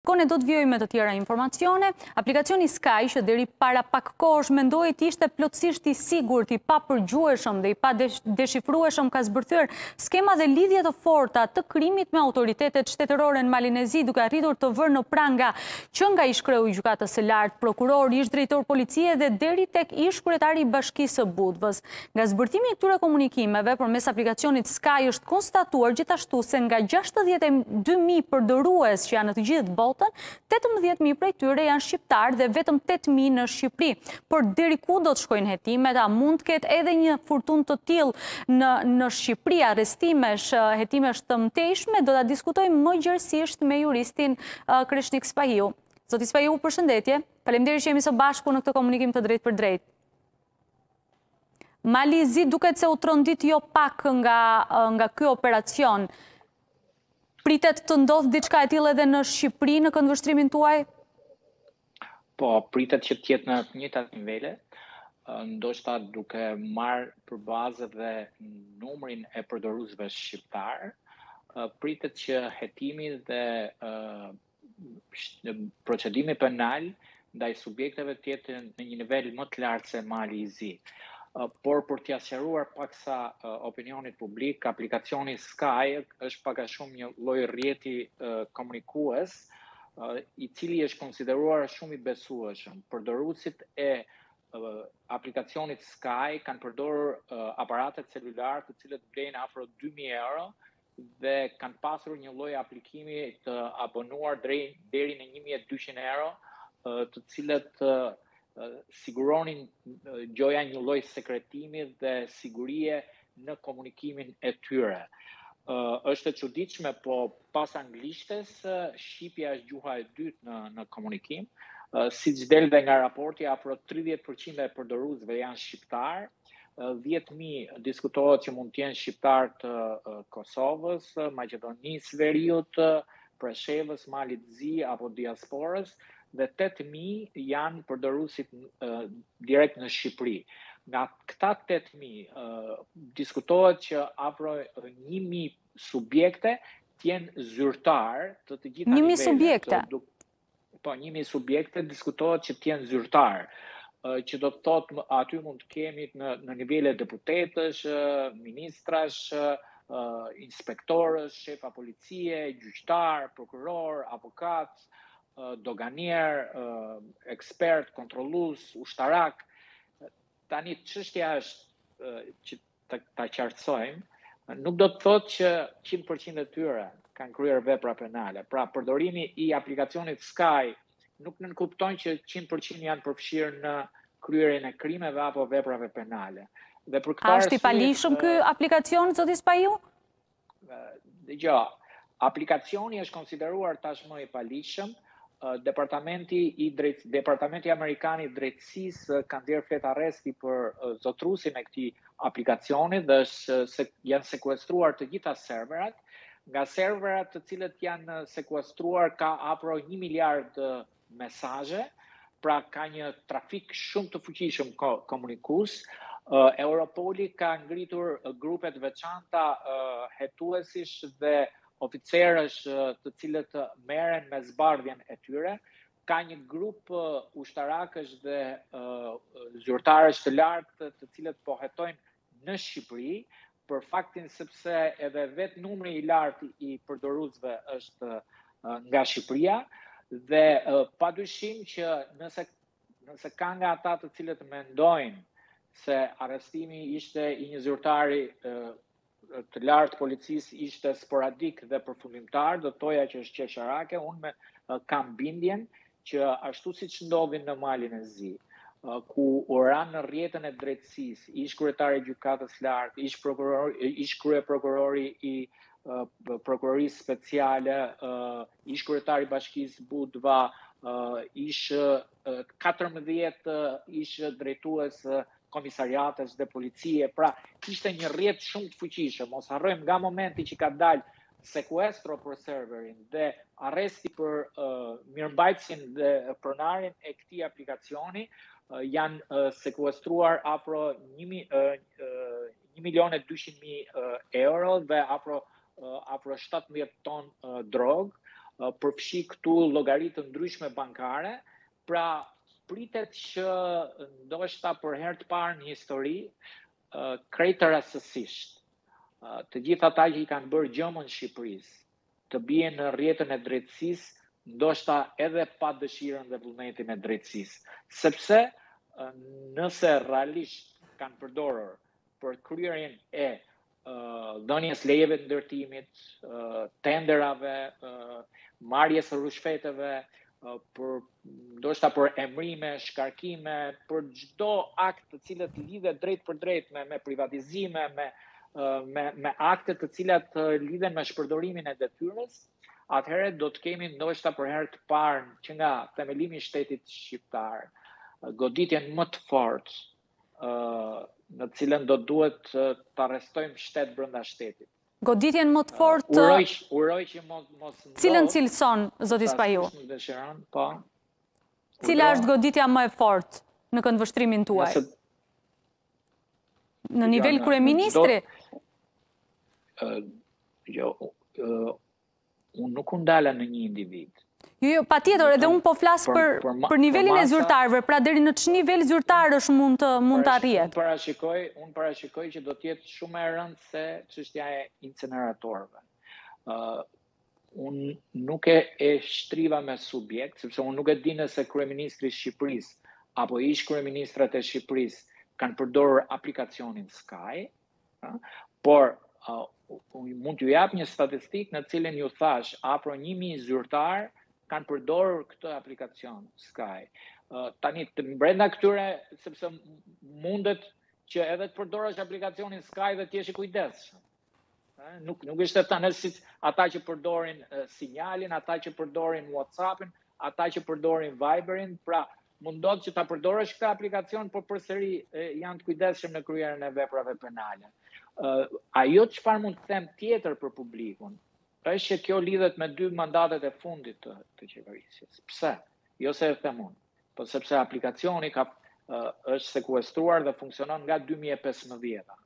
Por ne do të vijojmë me të tjera informacione. Aplikacioni Sky, që deri para pak kohësh mendohej të ishte plotësisht i sigurt, i papërgjueshëm dhe i padeshifrueshëm ka zbërthyer skema dhe lidhje të forta të krimit me autoritetet shtetërore në Malin e Zi, duke arritur të vërë në pranga që nga ish kreu i gjykatës së lartë, prokurorë, ish drejtor policie dhe deri tek ish kryetari i bashkisë së Budvës. Nga zbërthimi i këtyre komunikimeve përmes aplikacionit Sky është konstatuar gjithashtu se nga 62.000 përdorues që janë në të gjithë botën, 18.000 prej tyre janë shqiptarë dhe vetëm 8.000 në Shqipëri. Por deri ku do të shkojnë hetimet, a mund të ketë edhe një furtunë të tillë në, në Shqipëri, arrestimesh, hetimesh të mëtejshme, do ta diskutojmë më gjerësisht me juristin uh, Kreshnik Spahiu. Zoti Spahiu, përshëndetje. Faleminderit që jemi së bashku në këtë komunikim të drejtpërdrejtë. Mali i Zi duket se u trondit jo pak nga, nga ky operacion. Pritet të ndodhë diçka e tillë edhe në Shqipëri në këndvështrimin tuaj? Po, pritet që të jetë në të njëjtat nivele, ndoshta duke marrë për bazë dhe numrin e përdoruesve shqiptarë, pritet që hetimi dhe procedimi penal ndaj subjekteve të jetë në një nivel më të lartë se Mali i Zi. Por për t'ia sqaruar paksa opinionit publik, aplikacioni Sky është pak a shumë një lloj rrjeti komunikues, i cili është konsideruar shumë i besueshëm. Përdoruesit e aplikacionit Sky kanë përdorur aparatet celulare të cilat vlejnë afro dy mijë euro dhe kanë pasur një lloj aplikimi të abonuar deri deri në 1200 euro, të cilat siguronin gjoja një lloj sekretimi dhe sigurie në komunikimin e tyre. Uh, është e çuditshme, po pas anglishtes, shqipja është gjuha e dytë në në komunikim. Uh, siç del dhe nga raporti, afro 30% e përdoruesve janë shqiptarë, 10.000 diskutohet që mund të jenë shqiptarë të Kosovës, Maqedonisë Veriut, Preshevës, Malit të Zi apo diasporës dhe 8.000 janë përdoruesit direkt në Shqipëri. Nga këta 8.000 diskutohet që afro 1.000 subjekte të jenë zyrtarë të të gjitha niveleve. 1.000 subjekte? Po, një mijë subjekte diskutohet që të jenë zyrtarë, që do të thotë aty mund të kemi në në nivele deputetësh, ministrash, inspektorësh, shefa policie, gjyqtarë, prokurorë, avokatë, doganierë, ekspertë, kontrollues, ushtarakë. Tani çështja është që ta ta qartësojmë, nuk do të thotë që 100% e tyre kanë kryer vepra penale. Pra, përdorimi i aplikacionit Sky nuk nënkupton që 100% janë përfshirë në kryerjen e krimeve apo veprave penale. Dhe për këtë arsye... A është i paligjshëm ky aplikacion zoti Spahiu? Dëgjo, aplikacioni është konsideruar tashmë i paligjshëm, Departamenti i drejt Departamenti Amerikan i Drejtësisë ka nxjerrë fletë arresti për zotëruesin e këtij aplikacioni dhe është se janë sekuestruar të gjitha serverat. Nga serverat të cilët janë sekuestruar ka afro 1 miliard mesazhe, pra ka një trafik shumë të fuqishëm komunikues. Europoli ka ngritur grupe të veçanta hetuesish dhe oficerësh të cilët merren me zbardhjen e tyre. Ka një grup ushtarakësh dhe zyrtarësh të lartë të cilët po hetojnë në Shqipëri, për faktin sepse edhe vetë numri i lartë i përdoruesve është nga Shqipëria dhe padyshim që nëse nëse ka nga ata të cilët mendojnë se arrestimi ishte i një zyrtari të lartë të policisë ishte sporadik dhe përfundimtar, do të thoja që është qesharake, unë e kam bindjen që ashtu siç ndodhi në Malin e Zi, ku u ranë në rrjetën e drejtësisë ish-kryetari i Gjykatës së Lartë, ish-prokurori, ish-kryeprokurori i Prokurorisë Speciale, ish-kryetar i Bashkisë Budva, ish 14 ish drejtues komisariatesh dhe policie. Pra, kishte një rrjet shumë të fuqishëm. Mos harrojmë nga momenti që ka dalë sekuestro për serverin dhe arresti për mirëmbajtësin dhe pronarin e këtij aplikacioni, janë sekuestruar afro 1.200.000 euro dhe afro, afro 17 ton drogë, përfshi këtu llogari të ndryshme bankare, pra pritet që ndoshta për herë të parë në histori, krejt rastësisht, të gjithë ata që i kanë bërë gjëmën Shqipërisë, të bien në rrjetën e drejtësisë, ndoshta edhe pa dëshirën dhe vullnetin e drejtësisë. Sepse nëse realisht kanë përdorur për kryerjen e dhënies së lejeve të ndërtimit, tenderave, marrjes së rushfeteve për ndoshta për emrime, shkarkime, për çdo akt të cilat lidhen drejtpërdrejt me me privatizime, me me me akte të cilat lidhen me shpërdorimin e detyrës, atëherë do të kemi ndoshta për herë të parë që nga themelimi i shtetit shqiptar goditjen më të fortë ë në të cilën do duhet të arrestojmë shtet brenda shtetit. Goditjen më të fortë të... Uroj, uroj që mos mos ndodhë. Cilën cilëson zoti Spahiu? Nuk dëshiron, po. Cila është goditja më e fortë në këndvështrimin tuaj? Nëse... Në nivel kryeministri? Jo, Unë nuk u ndala në një individ. Jo, jo, patjetër, edhe unë po flas për, për, nivelin e zyrtarëve, pra deri në ç'nivel zyrtarësh mund të, mund të arrijet. Unë parashikoj, unë parashikoj që do të jetë shumë e rëndë se çështja e inceneratorëve. Uh, unë nuk e, e shtriva me subjekt, sepse unë nuk e di nëse Kryeministri i Shqipërisë, apo ish-Kryeministrat e Shqipërisë, kanë përdorur aplikacionin Sky, Por, mund t'ju jap një statistikë në të cilën ju thashë, afro 1.000 zyrtarë kanë përdorur këtë aplikacion Sky. Tani, të mbrenda këtyre, sepse mundet që edhe të përdorësh aplikacionin Sky dhe të jesh i kujdesshëm. Nuk, nuk është tani si ata që përdorin Signalin, ata që përdorin Whatsappin, ata që përdorin Viberin, pra Mund të ndodhë që ta përdorësh këtë aplikacion, por përsëri janë të kujdesshëm në kryerjen e veprave penale. Ajo çfarë mund të them tjetër për publikun, është që kjo lidhet me dy mandatet e fundit të të qeverisjes. Pse? Jo se e them unë, po sepse aplikacioni ka është sekuestruar dhe funksionon nga 2015-a.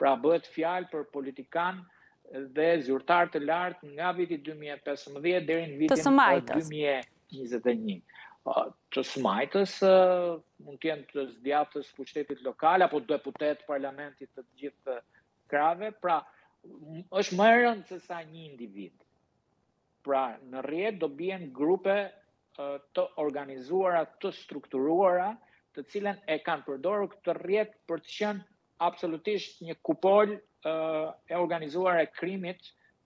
Pra bëhet fjalë për politikanë dhe zyrtarë të lartë nga viti 2015 deri në vitin 2000 21 të së majtës mund të jenë të së djathtës, pushtetit lokal apo deputetë parlamenti të të gjithë krahëve, pra është më e rëndë sesa një individ. Pra në rrjet do bien grupe të organizuara, të strukturuara, të cilën e kanë përdorur këtë rrjet për të qenë absolutisht një kupolë e organizuar e krimit,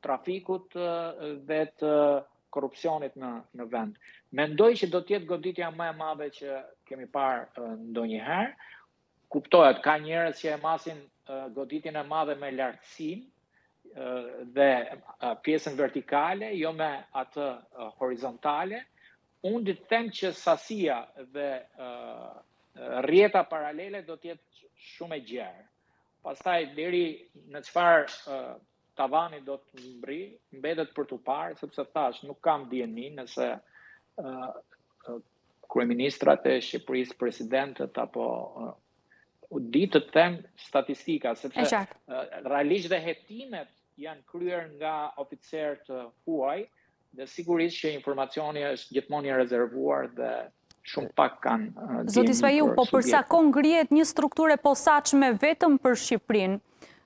trafikut dhe të korrupsionit në në vend. Mendoj që do të jetë goditja më e madhe që kemi parë ndonjëherë. Kuptohet, ka njerëz që e masin goditjen e madhe me lartësinë, dhe pjesën vertikale, jo me atë horizontale, Unë di të them që sasia dhe rrjeta paralele do të jetë shumë e gjerë. Pastaj deri në çfarë tavani do të mbri, mbetet për t'u parë, sepse thashë, nuk kam dijeni nëse kryeministrat e Shqipërisë, presidentët apo di të them statistika sepse realisht dhe hetimet janë kryer nga oficerë të huaj Dhe sigurisht që informacioni është gjithmonë i rezervuar dhe shumë pak kanë dijeni për subjekte. Zoti Spahiu, po për sa kohë ngrihet një strukturë e posaçme vetëm për Shqipërinë,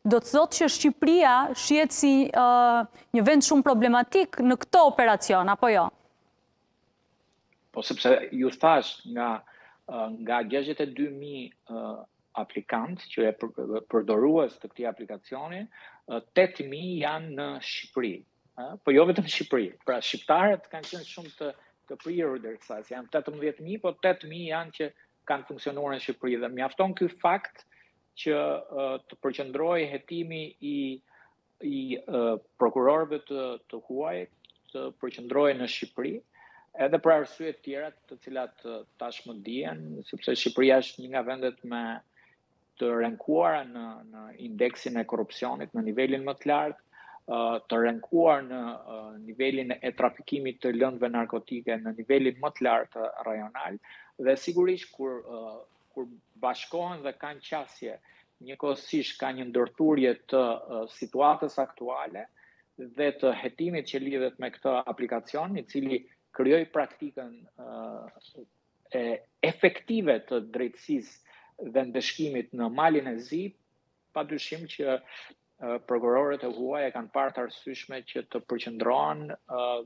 do të thotë që Shqipëria shihet si një vend shumë problematik në këtë operacion, apo jo? Po sepse ju thashë nga 62.000 aplikantë që përdorues të këtij aplikacioni, 8.000 janë në Shqipëri. ë, po jo vetëm në Shqipëri. Pra shqiptarët kanë qenë shumë të të prirur ndaj kësaj, se janë 18000, po 8000 janë që kanë funksionuar në Shqipëri dhe mjafton ky fakt që uh, të përqendrohej hetimi i i uh, prokurorëve të të huaj të përqendrohej në Shqipëri edhe për arsye të tjera të cilat tashmë dihen, sepse Shqipëria është një nga vendet me të renkuara në në indeksin e korrupsionit në nivelin më të lartë, të renkuar në nivelin e trafikimit të lëndëve narkotike në nivelin më të lartë rajonal dhe sigurisht kur kur bashkohen dhe kanë qasje njëkohësisht ka një ndërthurje të situatës aktuale dhe të hetimit që lidhet me këtë aplikacion, i cili krijoi praktikën efektive të drejtësisë dhe ndëshkimit në Malin e Zi, pa dyshim që prokurorët e huaj e kanë parë të arsyeshme që të përqendrohen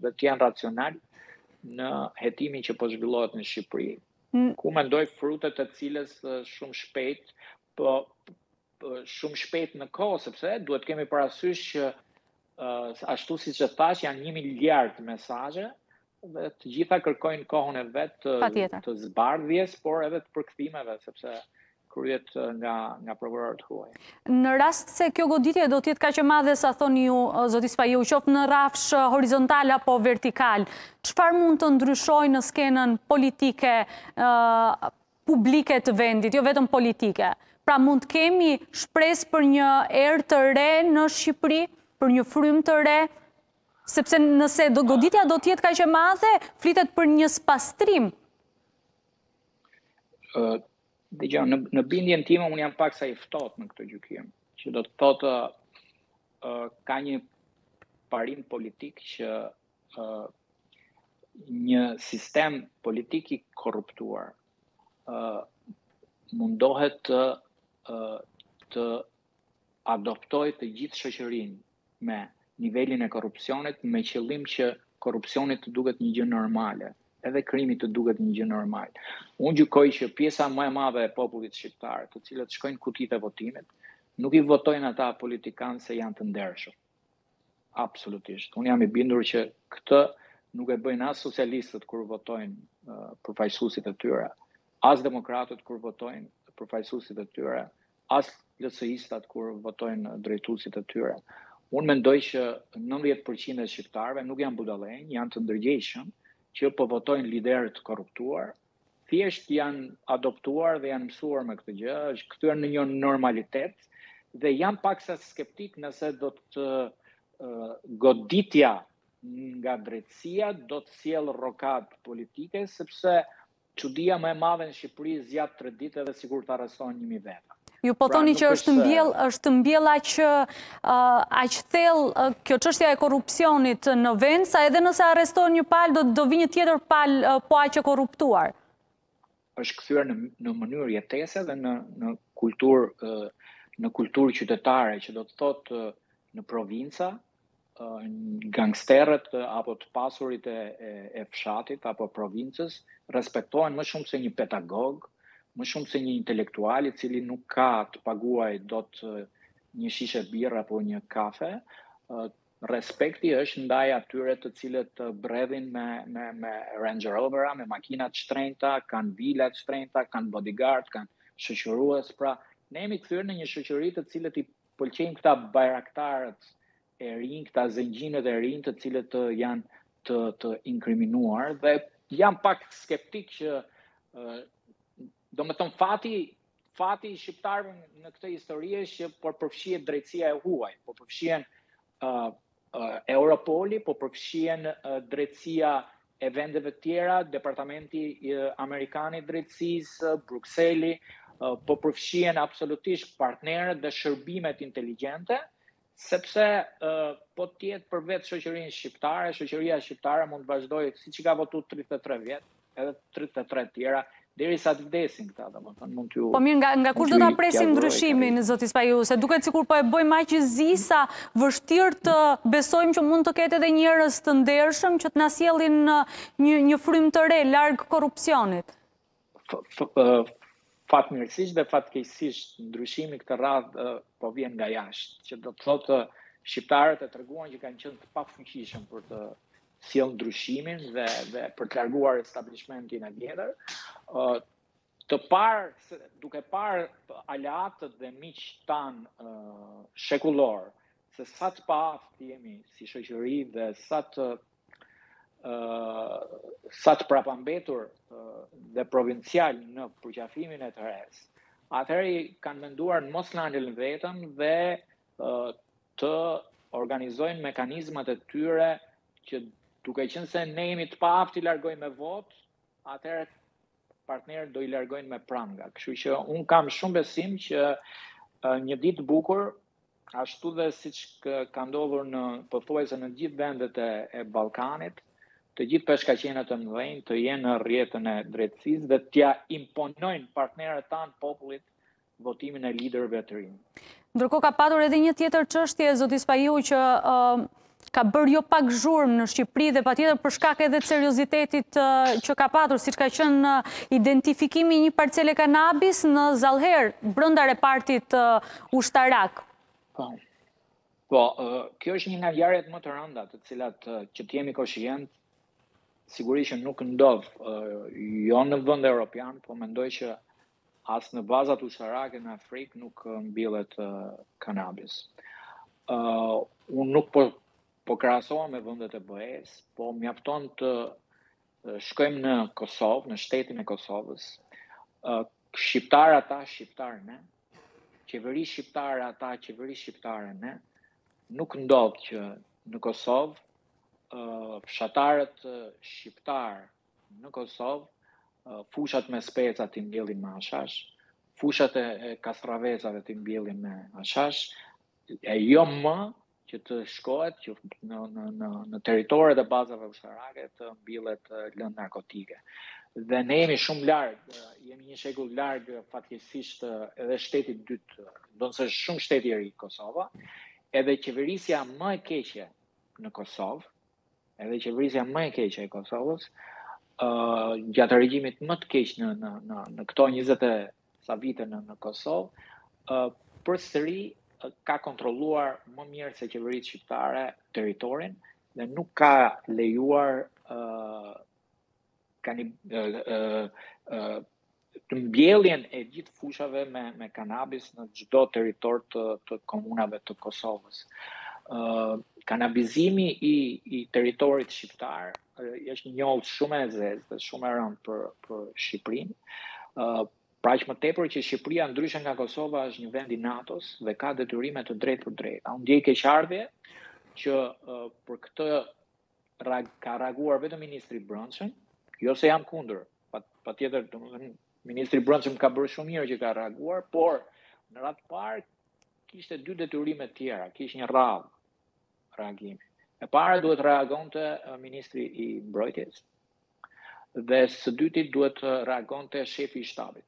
dhe të jenë racionalë në hetimin që po zhvillohet në Shqipëri, ku mendoj frutet e cilës shumë shpejt Po, shumë shpejt në kohë, sepse duhet të kemi parasysh që ashtu siç thashë, janë një miliard mesazhe, dhe të gjitha kërkojnë kohën e vet të, të zbardhjes, por edhe të përkthimeve, sepse kryhet nga, nga prokurorë të huaj. Në rast se kjo goditje do të jetë kaq e madhe, sa thoni ju, zoti Spahiu, qoftë në rafsh horizontal apo vertikal, çfarë mund të ndryshojë në skenën politike publike të vendit, jo vetëm politike. Pra mund të kemi shpresë për një erë të re në Shqipëri, për një frymë të re, sepse nëse do goditja do të jetë kaq e madhe, flitet për një spastrim. Ë, dëgjo, në në bindjen time unë jam paksa i ftohtë në këtë gjykim, që do të thotë ë ka një parim politik që një sistem politik i korruptuar mundohet të të adoptojë të gjithë shoqërinë me nivelin e korrupsionit me qëllim që korrupsioni të duket një gjë normale, edhe krimi të duket një gjë normal. Unë gjykoj që pjesa më e madhe e popullit shqiptar, të cilët shkojnë kutitë e votimit, nuk i votojnë ata politikanë se janë të ndershëm. Absolutisht. Unë jam i bindur që këtë nuk e bëjnë as socialistët kur votojnë uh, përfaqësuesit e tyre, as demokratët kur votojnë përfaqësuesit e tyre, as lësëistat kur votojnë drejtuesit e tyre. Unë mendoj që 90% e shqiptarëve nuk janë budallenj, janë të ndërgjegjshëm që po votojnë liderë të korruptuar, thjesht janë adoptuar dhe janë mësuar me këtë gjë, është kthyer në një normalitet dhe jam paksa skeptik nëse do të goditja nga drejtësia do të sjellë rrokadë politike sepse çudia më e madhe në Shqipëri zgjat 3 ditë edhe sikur të arrestohen 1000 veta. Ju po thoni që është mbjellë, është mbjellë aq aq thellë kjo çështja e korrupsionit në vend, sa edhe nëse arrestohen një palë do do vijë një tjetër palë po aq e korruptuar. Është kthyer në në mënyrë jetese dhe në në kulturë në kulturë qytetare që do të thotë në provinca, gangsterët apo të pasurit e, e, e fshatit apo provincës respektohen më shumë se një pedagog, më shumë se një intelektual i cili nuk ka të paguajë dot një shishe birrë apo një kafe, respekti është ndaj atyre të cilët bredhin me, me, me Range Rovera, me makina të shtrenjta, kanë vila të shtrenjta, kanë bodyguarda, kanë shoqërues, pra ne jemi kthyer në një shoqëri të cilët i pëlqejmë këta bajraktarët e rinj, këta zengjinët e rinj, të cilët janë të të inkriminuar dhe jam pak skeptik që domethënë fati fati i shqiptarëve në këtë histori është që po përfshihet drejtësia e huaj, po përfshihen Europoli, po përfshihen drejtësia e vendeve të tjera, Departamenti Amerikan i Drejtësisë, Brukseli, po përfshihen absolutisht partnerët dhe shërbimet inteligjente, sepse po të jetë për vetë shoqërinë shqiptare, shoqëria shqiptare mund të vazhdojë siç i ka votuar tridhjetë e tre vjet, edhe 33 të tjera, derisa të vdesin këta, domethënë, mund t'ju... Po mirë, nga kush do ta presim ndryshimin, zoti Spahiu, se duket sikur po e bëjmë aq zi, sa vështirë të besojmë që mund të ketë edhe njerëz të ndershëm, që të na sjellin një frymë të re, larg korrupsionit? Fatmirësisht dhe fatkeqësisht, ndryshimi këtë radhë po vjen nga jashtë, që do të thotë shqiptarët e treguan që kanë qenë të pafuqishëm për të sjell ndryshimin dhe dhe për të larguar establishmentin e vjetër. ë uh, të parë duke parë aleatët dhe miqtë tanë uh, shekullorë se sa të paaftë jemi si shoqëri dhe sa të uh, sa të prapambetur uh, dhe provincialë në përqafimin e së resë, atëherë kanë menduar në mos në angelën vetëm dhe të organizojnë mekanizmat e tyre që duke qenë se ne jemi të paaftë t'i largojmë me votë, atëherë partnerët do i largojnë me pranga. Kështu që unë kam shumë besim që një ditë të bukur ashtu dhe siç ka ndodhur në pothuajse në të gjithë vendet e, e Ballkanit, të gjithë peshkaqenët e mëdhenj të jenë në rrjetën e drejtësisë dhe t'ia imponojnë partnerët tanë popullit votimin e liderëve të rinj. Ndërkohë ka patur edhe një tjetër çështje, zoti Spahiu, që ka bërë jo pak zhurmë në Shqipëri dhe patjetër për shkak edhe të seriozitetit që ka patur, siç ka qenë identifikimi i një parcele kanabis në Zall-Herr, brenda repartit ushtarak. Po, po kjo është një nga ngjarjet më të rënda të cilat që të jemi koshientë, sigurisht që nuk ndodh, jo në vend europian, po mendoj që As në bazat ushtarake në Afrikë nuk mbillet kanabis. Unë nuk po, po krasohem me vendet e BE-së, po mjafton të shkojmë në Kosovë, në shtetin e Kosovës, shqiptarë ata, shqiptarë ne, qeveri shqiptare ata, qeveri shqiptare ne, nuk ndodh që në Kosovë, fshatarët shqiptarë Në Kosovë, fushat me speca t'i mbjellin me hashash, fushat e kastravezave t'i mbjellin me hashash, e jo më që të shkohet që në në në në territoret e bazave ushtarake të mbillet lëndë narkotike. Dhe ne jemi shumë larg, jemi një shekull larg fatkeqësisht edhe shtetit të dytë, ndonëse shumë shtet i ri Kosova, edhe qeverisja më e keqe në Kosovë, Edhe qeverisja më e keqe e Kosovës, ë gjatë regjimit më të keq në në në në këto 20 e sa vite në në Kosovë, ë përsëri ka kontrolluar më mirë se qeveritë shqiptare territorin dhe nuk ka lejuar ë kanë ë të mbjelljen e gjithë fushave me me kanabis në çdo territor të të komunave të Kosovës. ë uh, Kanabizimi i i territorit shqiptar uh, është një njollë shumë e zezë dhe shumë e rëndë për për Shqipërinë. ë uh, Për aq më tepër që Shqipëria ndryshe nga Kosova është një vend i NATO-s dhe ka detyrime të drejtpërdrejta. Unë ndjej keqardhje që uh, për këtë ka reaguar vetëm ministri i Brendshëm, jo se jam kundër, patjetër, domethënë ministri i Brendshëm ka bërë shumë mirë që ka reaguar, por në radhë të parë kishte dy detyrime të tjera, kish një radhë reagimi. E para duhet reagonte ministri i Mbrojtjes dhe së dyti duhet reagonte shefi i shtabit.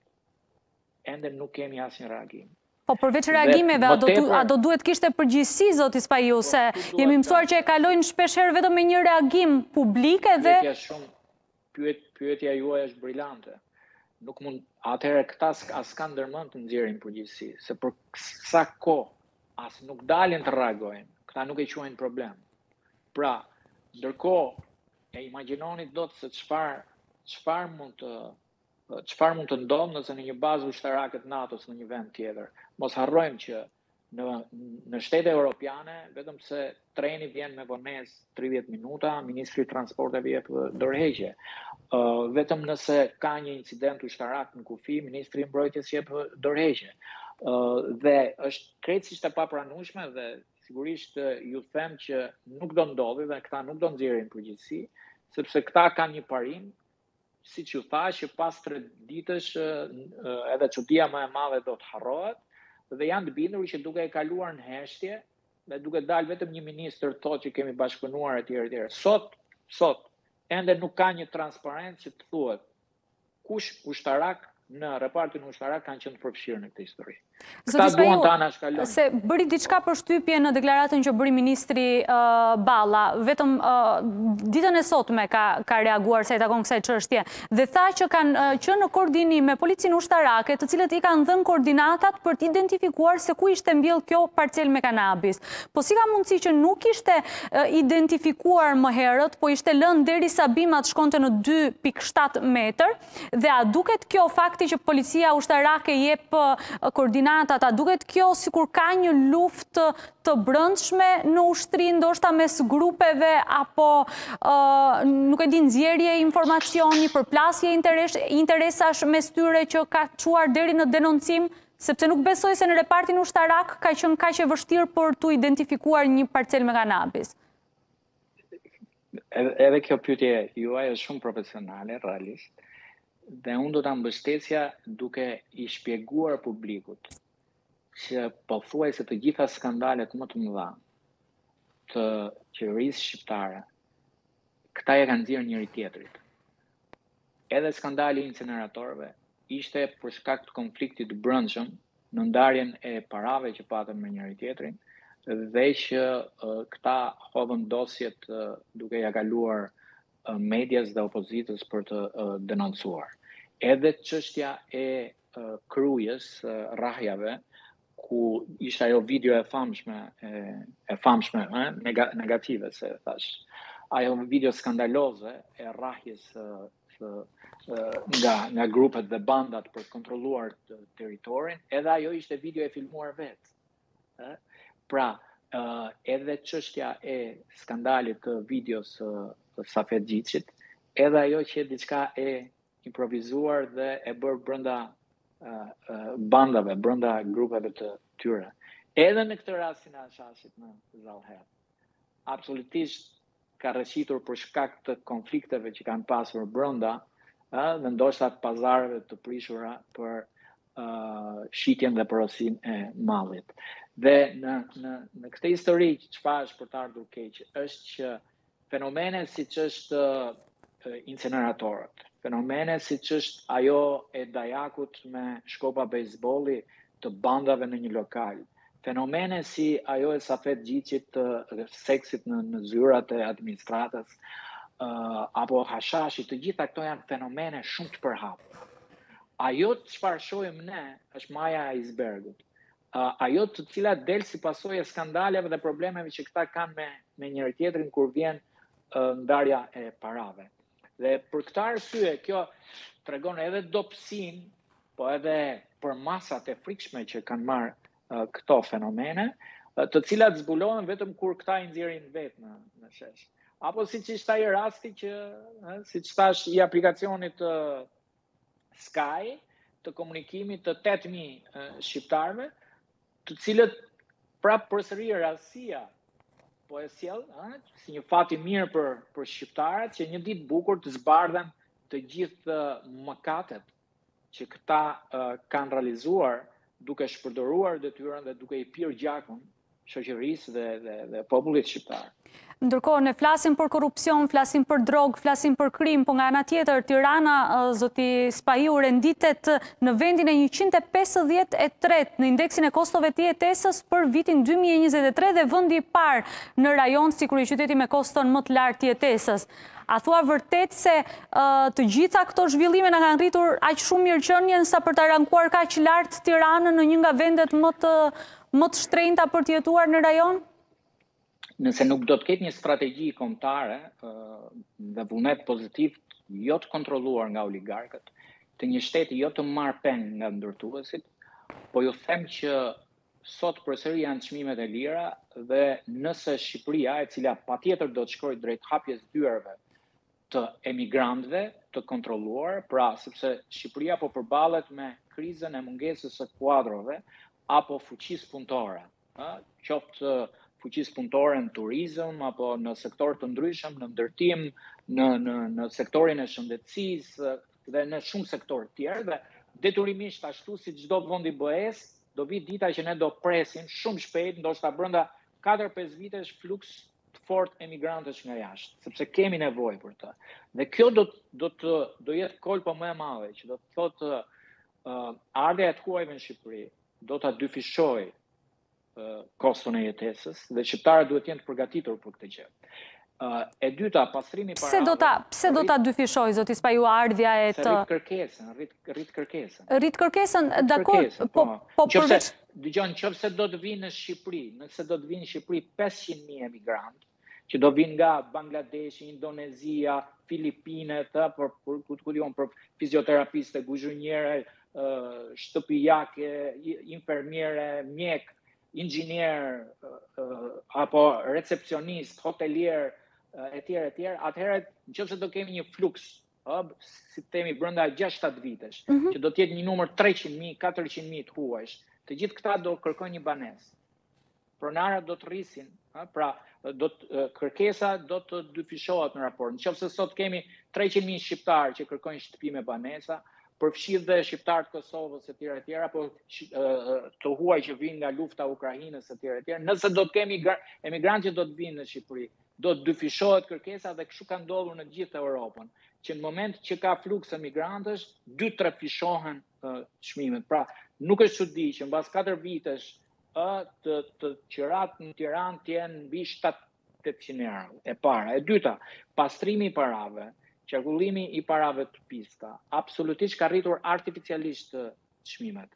Ende nuk kemi asnjë reagim. Po përveç reagimeve, a do duhet kishte përgjegjësi, zoti Spahiu, se jemi mësuar që e kalojnë shpeshherë vetëm me një reagim publik edhe... Pyetja shumë, pyetja juaj është brilante. Nuk mund, atëherë këta as kanë ndërmend të nxjerrin përgjegjësi, se për sa kohë as nuk dalin të reagojnë, këta nuk e quajnë problem. Pra, ndërkohë, e imagjinoni dot se çfarë mund të Çfarë mund të ndodhë nëse në një bazë ushtarake të NATO-s në një vend tjetër? Mos harrojmë që në në shtete europiane, vetëm se treni vjen me vonesë 30 minuta, ministri i transporteve jep dorëheqje. Ë vetëm nëse ka një incident ushtarak në kufi, ministri i mbrojtjes jep dorëheqje. Ë dhe është krejtësisht e papranueshme dhe sigurisht ju them që nuk do ndodhi dhe këta nuk do nxjerrin përgjegjësi, sepse këta kanë një parim siç u tha, që pas tre ditësh edhe çudia më e madhe do të harrohet dhe janë të bindur që duke e kaluar në heshtje dhe duke dalë vetëm një ministër të thotë që kemi bashkëpunuar etj etj. Sot, sot ende nuk ka një transparencë që të thuhet kush ushtarak në repartin ushtarak kanë qenë të përfshirë në këtë histori. Këta duan të anashkalojnë. Se bëri diçka përshtypje në deklaratën që bëri ministri Balla, vetëm ditën e sotme ka reaguar sa i takon kësaj çështje, dhe tha që kanë qenë në koordinim me policinë ushtarake, të cilët i kanë dhënë koordinatat për të identifikuar se ku ishte mbjellë kjo parcelë me kanabis. Po si ka mundësi që nuk ishte identifikuar më herët, po ishte lënë derisa bima të shkonte në 2.7 metër, Dhe a duket kjo fakti që policia ushtarake jep koordinatat, a duket kjo sikur ka një luftë të brendshme në ushtri, ndoshta mes grupeve, apo nuk e di, nxjerrje informacioni, përplasje interesash mes tyre që ka çuar deri në denoncim, sepse nuk besoj se në repartin ushtarak ka qenë kaq e vështirë për t'u identifikuar një parcelë me kanabis. Edhe kjo pyetje juaj është shumë profesionale, realisht. Dhe unë do ta mbështesja duke i shpjeguar publikut që pothuajse të gjitha skandalet më të mëdha të qeverisë shqiptare këta ia kanë nxjerrë njëri-tjetrit. Edhe skandali i inceneratorëve ishte për shkak të konfliktit të brendshëm në ndarjen e parave që patën me njëri-tjetrin dhe që këta hodhën dosjet duke ia kaluar medias dhe opozitës për të denoncuar. Edhe çështja e Krujës, e rrahjeve ku ishte ajo video e famshme e, e famshme e, nega, negative siç thashë ajo video skandaloze e rrahjes së së nga nga grupet dhe bandat për të kontrolluar të, territorin edhe ajo ishte video e filmuar vetë ë pra uh, edhe çështja e skandalit të videos së uh, Safet Gjicit, edhe ajo qe diçka e improvizuar dhe e bërë brënda bandave, brënda grupeve të tyre. Edhe në këtë rastin e hashashit në Zall-Herr, absolutisht ka rrëshqitur për shkak të konflikteve që kanë pasur brënda, dhe ndoshta të pazareve të prishura për shitjen dhe porosinë e mallit. Dhe në, në, në këtë histori çfarë është për të ardhur keq, është që fenomene siç është inceneratorët, fenomene siç është ajo e dajakut me shkopa bejsbolli të bandave në një lokal, fenomene si ajo e Safet Gjicit të seksit në në zyrat e administratës, ë apo hashashit, të gjitha këto janë fenomene shumë të përhapura. Ajo çfarë shohim ne është maja e ajsbergut. ajo e cila del si pasojë e skandaleve dhe problemeve që këta kanë me me njëri-tjetrin kur vjen ndarja e parave. Dhe për këtë arsye kjo tregon edhe dobësinë, po edhe përmasat e frikshme që kanë marrë këto fenomene, të cilat zbulohen vetëm kur këta i nxjerrin vetë në në shesh. Apo siç ishte ai rasti që, ëh, siç thashë i aplikacionit të Sky të komunikimit të 8000 shqiptarëve, të cilët prapë përsëri rastësia po e sjell, ë, si një fat i mirë për për shqiptarët që një ditë bukur të zbardhen të gjithë mëkatet që këta uh, kanë realizuar duke shpërdoruar detyrën dhe duke i pirë gjakun shoqërisë dhe, dhe, dhe popullit shqiptar. Ndërkohë, ne flasim për korrupsion, flasim për drogë, flasim për krim, po nga ana tjetër, Tirana, zoti Spahiu, renditet në vendin e 153 në indeksin e kostove të jetesës për vitin 2023 dhe vëndi i parë në rajon si kryeqyteti me koston më të lartë të jetesës. A thua vërtet se të gjitha këto zhvillime na e kanë rritur aq shumë mirëqenien sa për të rankuar kaq lart Tiranën në një nga vendet më të Më të shtrenjta për të jetuar në rajon? Nëse nuk do të ketë një strategji kombëtare dhe vullnet pozitiv jo të kontrolluar nga oligarkët, të një shteti jo të marrë peng nga ndërtuesit, po ju them që sot përsëri janë çmimet e lira dhe nëse Shqipëria, e cila patjetër do të shkojë drejt hapjes së dyerve të emigrantëve të kontrolluar, pra sepse Shqipëria po përballet me krizën e mungesës së kuadrove apo fuqisë punëtore, ë qoftë fuqisë punëtore në turizëm apo në sektorë të ndryshëm, në ndërtim, në në në sektorin e shëndetësisë dhe në shumë sektorë të tjerë dhe detyrimisht ashtu si çdo vend i BE-së do vi dita që ne do presim shumë shpejt, ndoshta brenda 4-5 vitesh fluks të fortë emigrantësh nga jashtë, sepse kemi nevojë për të. Dhe kjo do do të do jetë kolpo më e madhe që do të thotë uh, ardhja e të huajve në Shqipëri do ta dyfishojë uh, koston e jetesës dhe shqiptarët duhet të jenë të përgatitur për këtë gjë. Uh, e dyta, pastrimi para... Pse do ta, pse do ta dyfishojë, zoti Spahiu, ardhja e të... Se rrit kërkesën, rrit, rrit kërkesën. Rrit kërkesën, dakor, po, po, po përveç... Dëgjo, në qoftë se do të vijnë në Shqipëri, nëse do të vijnë në Shqipëri 500 mijë emigrantë, që do vijnë nga Bangladeshi, Indonezia, Filipinët, po ku ta di unë për fizioterapiste, kuzhiniere, shtëpijake, infermiere, mjek, inxhinier apo recepcionist, hotelier etj etj, atëherë në qoftë se do kemi një fluks ëh, si të themi brenda 6-7 vitesh, mm -hmm. që do të jetë një numër 300.000, 400.000 të huajsh. Të gjithë këta do kërkojnë një banesë. Pronarët do të rrisin, ha? pra do të kërkesa do të dyfishohet në raport. Në qoftë se sot kemi 300.000 shqiptarë që kërkojnë shtëpi me banesa, përfshirë dhe shqiptarët e Kosovës e tjera e tjera, po të huaj që vijnë nga lufta e Ukrainës e tjera e tjera, nëse do të kemi emigrantë që do të vijnë në Shqipëri, Do të dyfishohet kërkesa dhe kështu ka ndodhur në të gjithë Europën, që në moment që ka fluks emigrantësh, dy trefishohen çmimet. Pra, nuk është çudi që mbas 4 vitesh ë të, të qiratë në Tiranë të jenë mbi 7 800 euro. E para, e dyta, pastrimi i parave, qarkullimi i parave të pista, absolutisht ka rritur artificialisht çmimet.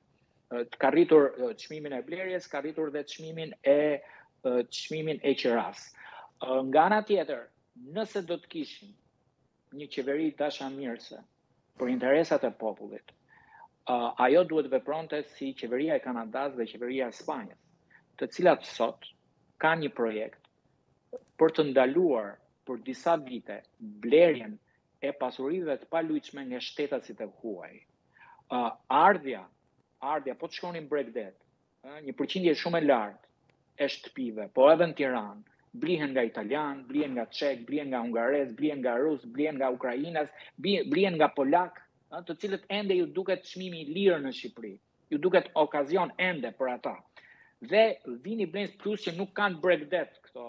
Ka rritur çmimin e blerjes, ka rritur dhe çmimin e çmimin e qeras. Nga ana tjetër, nëse do të kishim një qeveri dashamirëse për interesat e popullit, ajo duhet të vepronte si qeveria e Kanadas dhe qeveria e Spanjës, të cilat sot kanë një projekt për të ndaluar për disa vite blerjen e pasurive të palujtshme nga shtetasit e huaj. Ë uh, ardhja, ardhja po të shkoni në bregdet, ë një përqindje shumë e lartë e shtëpive, po edhe në Tiranë, blihen nga italianë, blihen nga çekë, blihen nga hungarezë, blihen nga rusë, blihen nga ukrainas, blihen nga polakë, ë të cilët ende u duket çmimi i lirë në Shqipëri. U duket okazion ende për ata. Dhe vijnë blejnë, plus që nuk kanë bregdet këto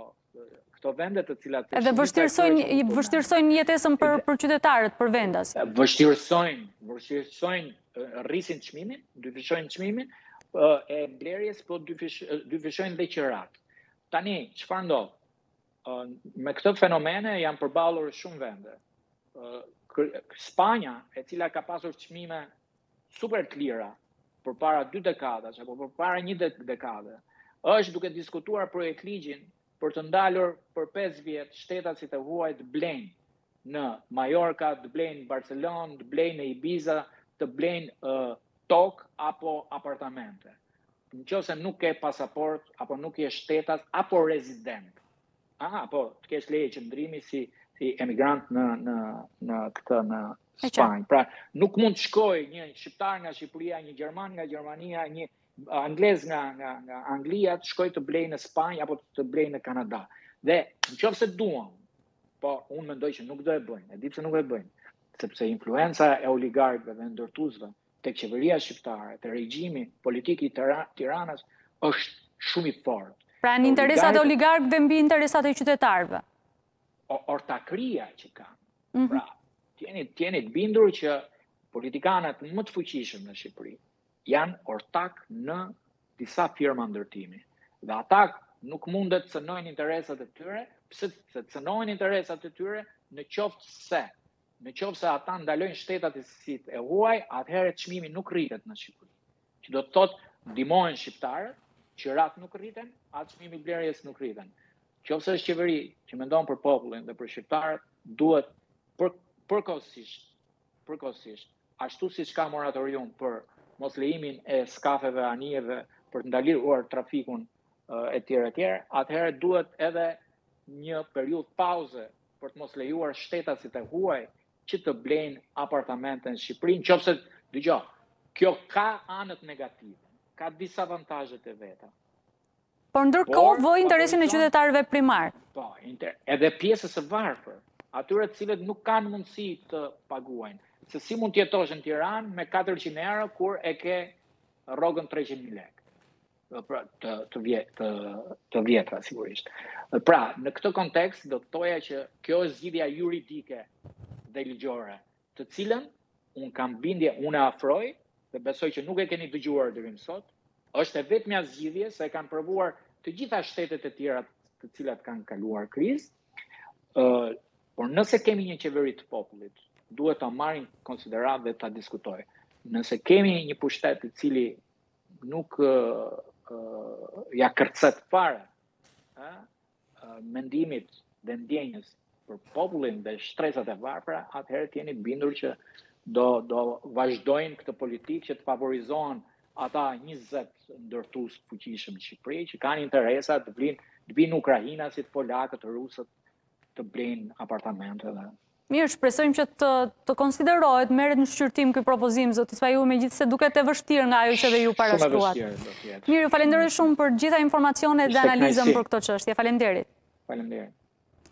këto vende të cilat vështirësojnë, vështirësojnë jetesën për qytetarët, për vendas. Vështirësojnë, vështirësojnë rrisin çmimin, dyfishojnë çmimin e blerjes, po dyfishojnë dhe qiratë. Tani, çfarë ndodh? Me këto fenomene janë përballur shumë vende. Spanja, e cila ka pasur çmime super të lira përpara dy dekadash apo përpara një dekade, është duke diskutuar projektligjin për të ndalur për pesë vjet shtetasit e huaj të blejnë në Majorka, të blejnë në Barcelonë, të blejnë në Ibiza, të blejnë uh, tokë apo apartamente. Në qoftë se nuk ke pasaport, apo nuk je shtetas, apo rezident. Aha, po, të kesh leje qëndrimi si, si emigrant në, në, në këtë, në, Spanjë. Pra, nuk mund të shkojë një shqiptar nga Shqipëria, një gjerman nga Gjermania, një anglez nga nga nga Anglia të shkojë të blejë në Spanjë apo të blejë në Kanada. Dhe në qoftë se duan, po unë mendoj që nuk do e bëjnë, e di pse nuk e bëjnë, sepse influenca e oligarkëve dhe ndërtuesve tek qeveria shqiptare, te regjimi politik i Tiranës është shumë i fortë. Pra vënë interesat e oligarkëve mbi interesat e qytetarëve. ortakria që kanë. Mhm. Pra, të jeni, të jeni të bindur që politikanët më të fuqishëm në Shqipëri janë ortakë në disa firma ndërtimi. Dhe ata nuk munden të cënojnë interesat e tyre, se cënohen interesat e tyre në qoftë se në qoftë se ata ndalojnë shtetasit e huaj, atëherë çmimi nuk rritet në Shqipëri. Që do të thotë ndihmohen shqiptarët, qiratë nuk rriten, as çmimi i blerjes nuk rriten. Qoftë se është qeveri që mendon për popullin dhe për shqiptarët, duhet për përkohësisht, përkohësisht, ashtu siç ka moratorium për mos lejimin e skafeve, anijeve për të ndaluar trafikun etj etj, atëherë duhet edhe një periudhë pauze për të mos lejuar shtetasit e huaj që të blejnë apartamente në Shqipëri, në qoftë se, dëgjo, kjo ka anët negative, ka disavantazhet e veta. Por ndërkohë vë interesin e qytetarëve primar. Po, edhe pjesës së varfër, atyre të cilët nuk kanë mundësi të paguajnë. Se si mund të jetosh në Tiranë me 400 euro, kur e ke rrogën 300.000 lekë. pra të të vjet të të vjetra sigurisht. Pra, në këtë kontekst do të thoja që kjo është zgjidhja juridike dhe ligjore, të cilën un kam bindje, unë e ofroj dhe besoj që nuk e keni dëgjuar deri më sot, është e vetmja zgjidhje se e kanë provuar të gjitha shtetet e tjera të cilat kanë kaluar krizë. ë uh, por nëse kemi një qeveri të popullit, duhet ta marrë në konsideratë dhe ta diskutojë. Nëse kemi një pushtet i cili nuk ia kërcet fare mendimit dhe ndjenjës për popullin dhe shtresat e varfra, atëherë të jeni bindur që do, do vazhdojnë këtë politikë që të favorizohen ata 20 ndërtues të fuqishëm në Shqipëri, që kanë interesa të vijnë të vijnë ukrainasit, polakët, rusët të blejnë apartamente dhe Mirë, shpresojmë që të, të konsiderohet, merret në shqyrtim ky propozim, zoti Spahiu, megjithëse duket e vështirë nga ajo që dhe ju parashtruat. Mirë, ju falënderoj shumë për gjitha informacionet dhe analizën për këto çështje. Faleminderit. Faleminderit.